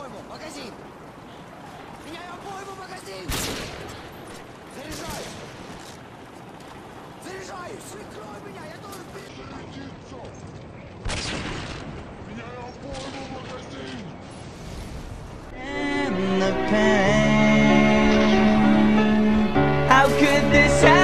обойму! Магазин! Меняю обойму! Магазин! Заряжаюсь! Заряжаюсь! Прикрой меня! Я должен перезарядиться! Меняю обойму! Магазин! And the pain How could this happen?